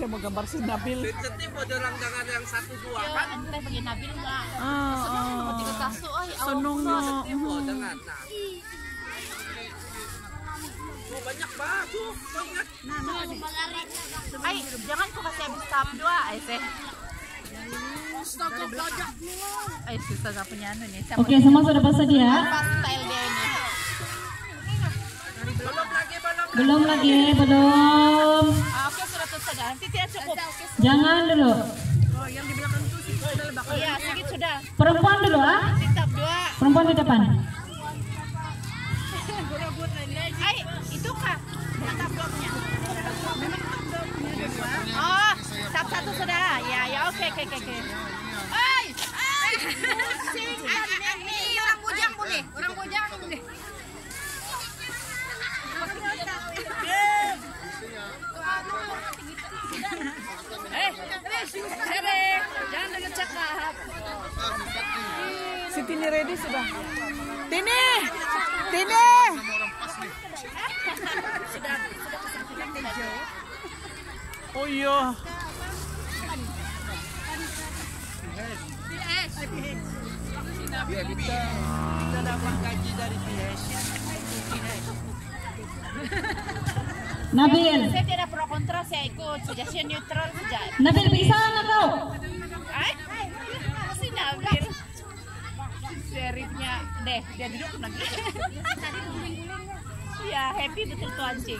saya mau gambar si Nabil. Sensitif mau orang dengan yang satu dua Ya, kan? ente bagi Nabil enggak? Ah, Senang ah. tiga kasu ay. Senang dengan. Nah. Oh, banyak banget tuh. Kau ingat? Ay, jangan kau kasih habis tahap dua, ay teh. Ay, susah gak punya anu nih. Oke, semua sudah bersedia? Apa style dia ini? Belum lagi, belum. Belum lagi, belum. Nanti tidak cukup. Jangan dulu. Iya, sedikit sudah. Perempuan dulu ah. Tahap dua. Perempuan di depan. Ay, itu kak. Yang dua punya. Oh, tahap satu sudah. Ya, ya, oke, oke, oke, Si Tini ready sudah. Tini! Tini! Oh iya. Kita dapat gaji dari PS. Nabil. Saya tidak pro kontra, saya ikut suggestion neutral saja. Nabil bisa nggak kau? Ay, si Nabil. Serifnya, deh, dia duduk lagi. Ya, happy betul tuan sih.